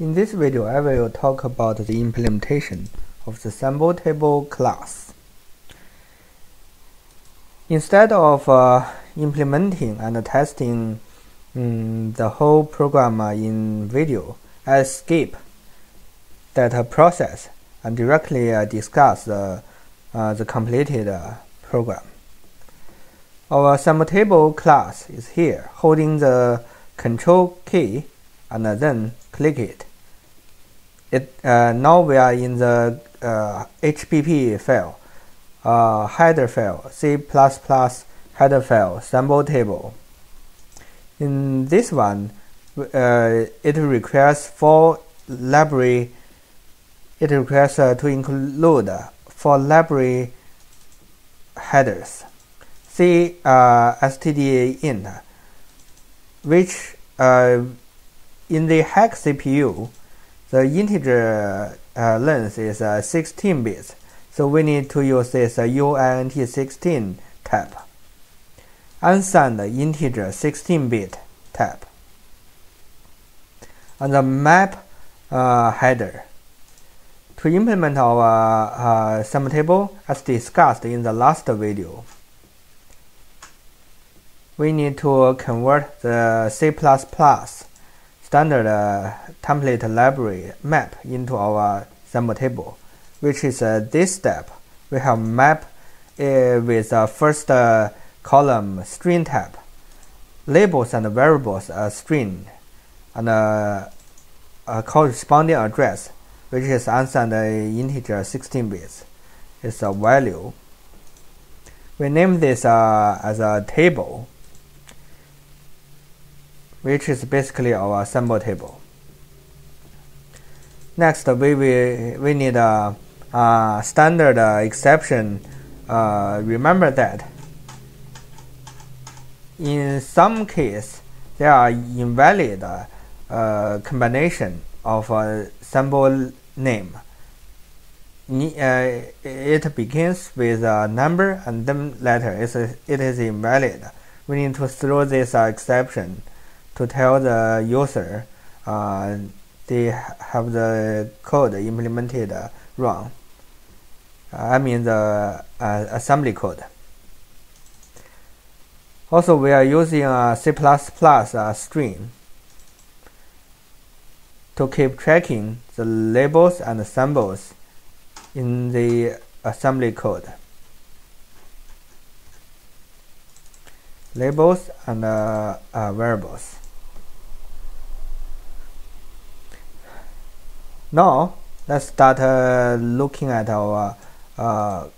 In this video, I will talk about the implementation of the symbol table class. Instead of uh, implementing and testing um, the whole program in video, I skip that process and directly uh, discuss the, uh, the completed uh, program. Our symbol table class is here, holding the control key and then click it. It uh, now we are in the uh, HPP file, uh, header file, C++ header file, symbol table. In this one, uh, it requires four library. It requires uh, to include four library headers. C uh, std int, which in the Hack CPU, the integer uh, length is uh, 16 bits, so we need to use this uh, uint16 type. Unsigned integer 16-bit type. And the map uh, header. To implement our uh, sum table, as discussed in the last video, we need to convert the C++ standard uh, template library map into our symbol table, which is uh, this step. We have map uh, with the first uh, column string type, labels and variables are string, and uh, a corresponding address, which is unsigned integer 16 bits, is a value. We name this uh, as a table which is basically our symbol table. Next, we, we, we need a, a standard uh, exception. Uh, remember that in some case, there are invalid uh, combination of a symbol name. Uh, it begins with a number and then letter. It's it is invalid. We need to throw this uh, exception to tell the user uh, they have the code implemented wrong. I mean the uh, assembly code. Also, we are using a C++ uh, string to keep tracking the labels and symbols in the assembly code. Labels and uh, uh, variables. Now let's start uh, looking at our uh,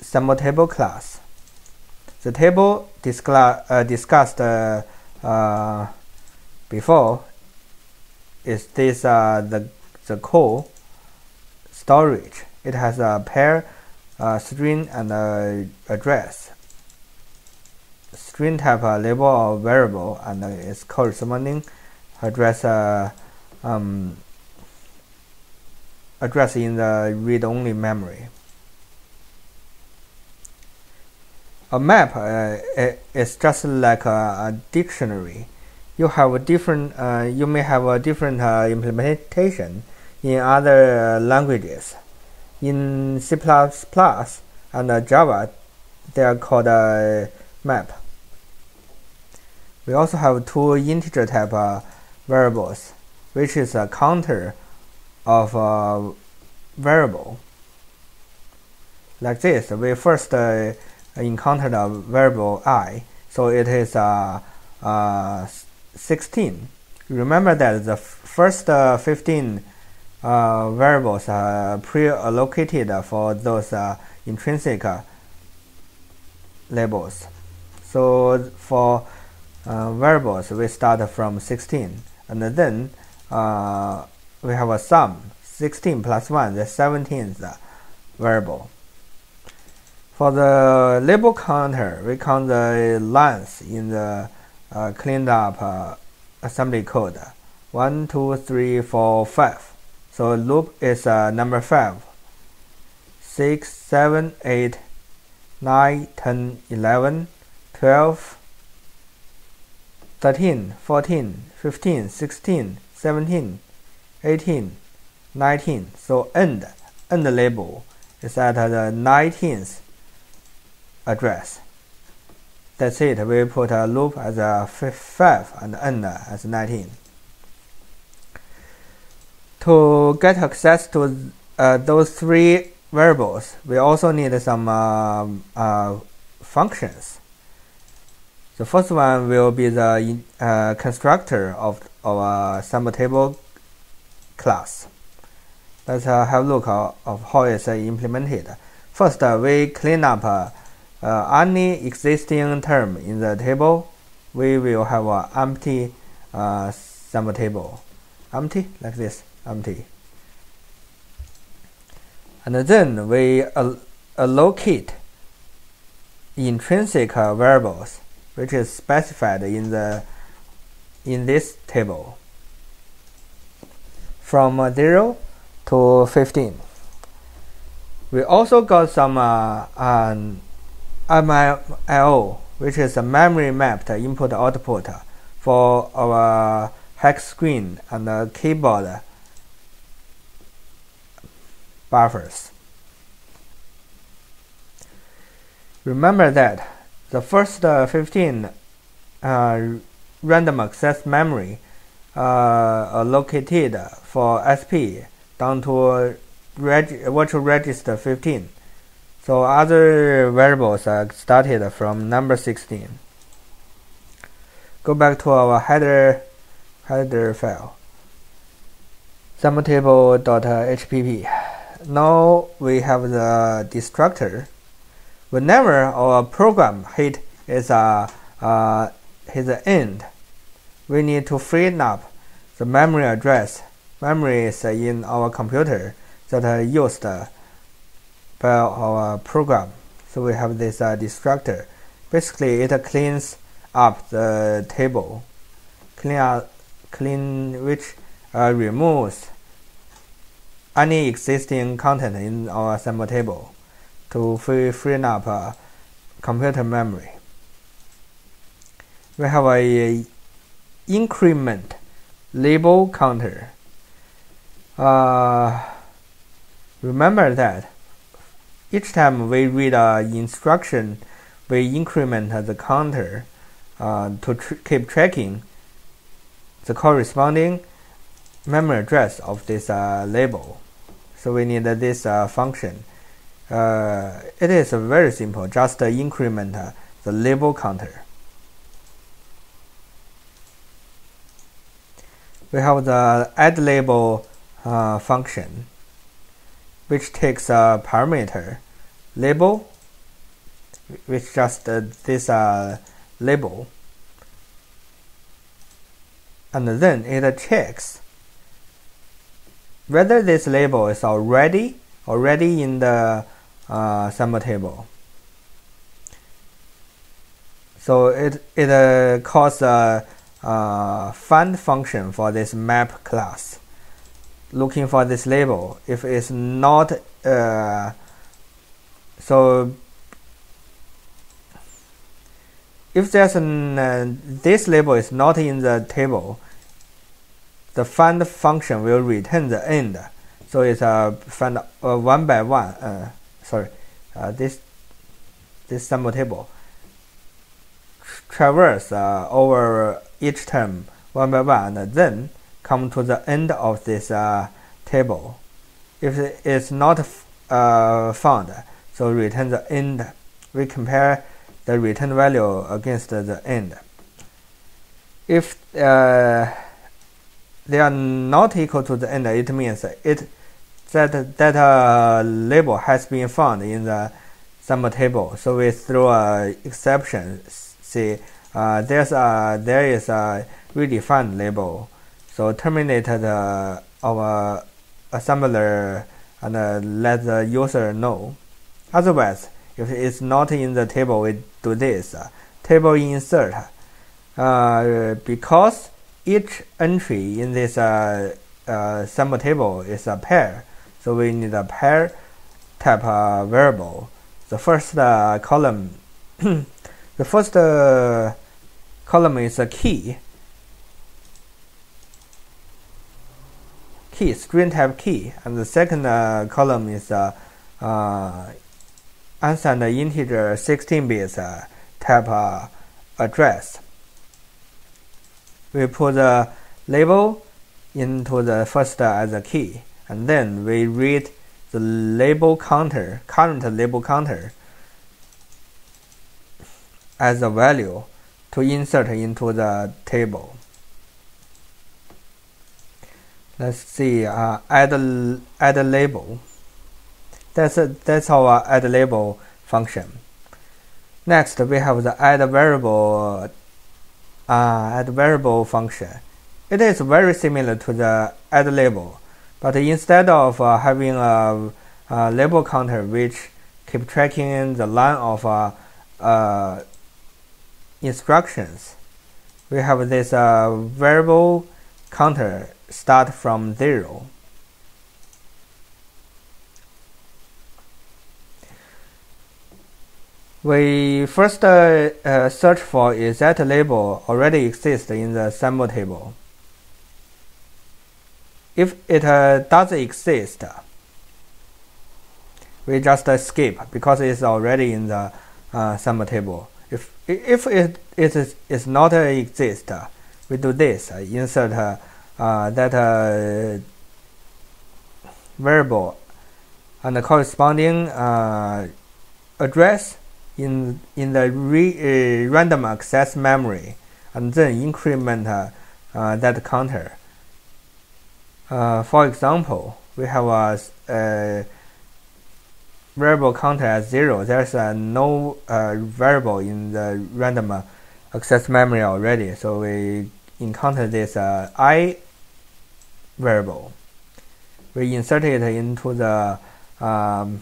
symbol table class. The table uh, discussed uh, uh, before is this uh, the the core storage. It has a pair string and address. String type a label or variable and its corresponding address um, address in the read-only memory. A map uh, is just like a, a, dictionary. You have a different. Uh, you may have a different uh, implementation in other uh, languages. In C++ and Java, they are called a map. We also have two integer type uh, variables, which is a counter of a variable. Like this, we first uh, encountered a variable i, so it is uh, uh, 16. Remember that the first uh, 15 uh, variables are pre-allocated for those uh, intrinsic labels. So for variables, we start from 16, and then we have a sum 16 plus 1 the 17th variable. For the label counter we count the lines in the uh, cleaned up uh, assembly code. 1 2 3 4 5 so loop is uh, number 5 6 7 8 9 10 11 12 13 14 15 16 17 18, 19. So end, end label is at the 19th address. That's it. We put a loop as a 5 and end as 19. To get access to uh, those three variables, we also need some uh, uh, functions. The first one will be the uh, constructor of our symbol table class. Let's uh, have a look of, how it's implemented. First, we clean up uh, any existing term in the table, we will have an empty uh, symbol table. Empty, like this, empty. And then we allocate intrinsic variables, which is specified in the in this table from 0 to 15. We also got some uh, um, MIO, which is a memory mapped input output for our Hack screen and keyboard buffers. Remember that the first 15 uh, random access memory uh, located for SP down to reg virtual register 15 so other variables are started from number 16. Go back to our header header file symboltable.hpp. Now we have the destructor. Whenever our program hit a uh, hit the end, we need to free up the memory address. Memory is in our computer that are used by our program. So we have this uh, destructor. Basically, it cleans up the table, clean up, clean which uh, removes any existing content in our symbol table to free, free up uh, computer memory. We have a increment label counter. Uh, remember that each time we read an instruction, we increment the counter uh, to tr keep tracking the corresponding memory address of this uh, label. So we need this uh, function. Uh, it is very simple, just increment the label counter. We have the add label uh, function which takes a parameter label which just uh, this uh, label and then it checks whether this label is already already in the uh, symbol table. So it it uh, calls a, a find function for this map class. Looking for this label if it's not uh, so if there's an uh, this label is not in the table the find function will return the end. So it's a uh, find uh, one by one uh, sorry uh, this this symbol table. Traverse uh, over each term one by one and then come to the end of this uh, table. If it's not uh, found, so return the end. We compare the return value against the end. If uh, they are not equal to the end, it means it that that uh, label has been found in the symbol table. So we throw a exception. See, uh, there's a there is a redefined label so terminate the, our assembler and uh, let the user know. Otherwise, if it's not in the table, we do this uh, table insert. Uh, because each entry in this uh, uh, symbol table is a pair, so we need a pair type uh, variable. The first uh, column, the first uh, column is a key, key, string type key, and the second uh, column is uh, uh, unsigned integer 16 bits uh, type uh, address. We put the label into the first as a key, and then we read the label counter, current label counter, as a value to insert into the table. Let's see, uh, add add label. That's a, that's our add label function. Next, we have the add variable uh, add variable function. It is very similar to the add label, but instead of uh, having a, a, label counter which keep tracking the line of uh, uh instructions, we have this uh, variable counter start from zero. We first uh, uh, search for is that label already exists in the symbol table. If it uh, does exist, we just skip because it's already in the uh, symbol table. If it it is, is not exist, we do this insert uh, that uh, variable and the corresponding uh, address in in the re, uh, random access memory and then increment uh, uh, that counter. for example, we have a, a variable counter as zero. There's no variable in the random access memory already, so we encounter this i variable. We insert it into the um,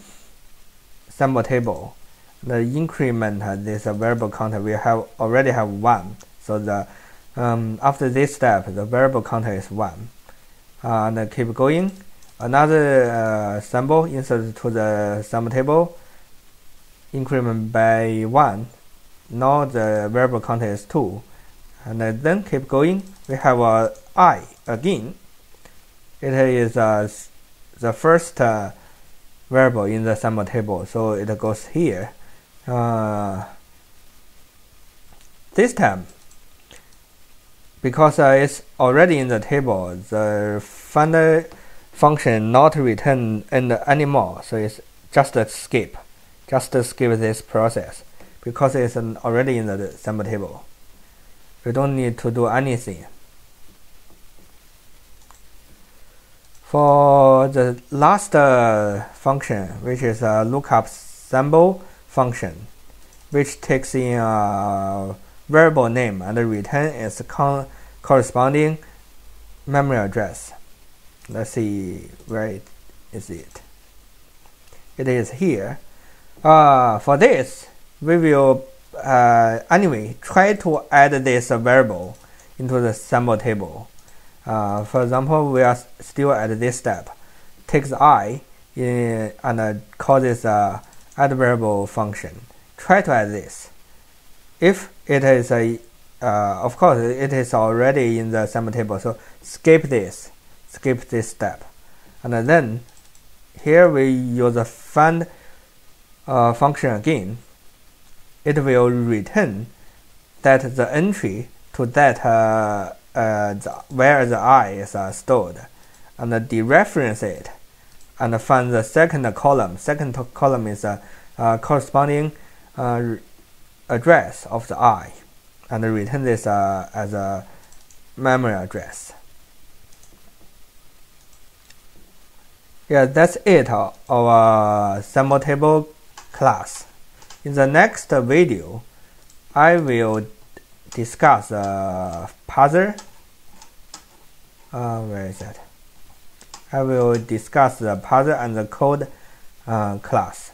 symbol table. The increment uh, this uh, variable counter we have already have one. So the um, after this step, the variable counter is one. Uh, and keep going. Another uh, symbol insert to the sum table. Increment by one. Now the variable counter is two. And then keep going. We have a i again it is uh, the first uh, variable in the sum table, so it goes here. Uh, this time, because uh, it's already in the table, the find function not return end anymore, so it's just a skip, just to skip this process, because it's already in the symbol table. We don't need to do anything. For the last uh, function, which is a lookup symbol function, which takes in a variable name and return its corresponding memory address. Let's see where it is it. It is here. Uh, for this, we will uh, anyway try to add this variable into the symbol table. Uh, for example, we are still at this step. Takes i in, and uh, call this uh, add variable function. Try to add this. If it is a, uh, of course, it is already in the symbol table, so skip this, skip this step. And then here we use a find uh, function again. It will return that the entry to that uh, uh, the, where the i is uh, stored and dereference it and find the second column. Second column is a uh, corresponding uh, address of the i and return this as a memory address. Yeah, that's it our symbol table class. In the next video, I will discuss uh, parser. Uh, where is that? I will discuss the parser and the code uh, class.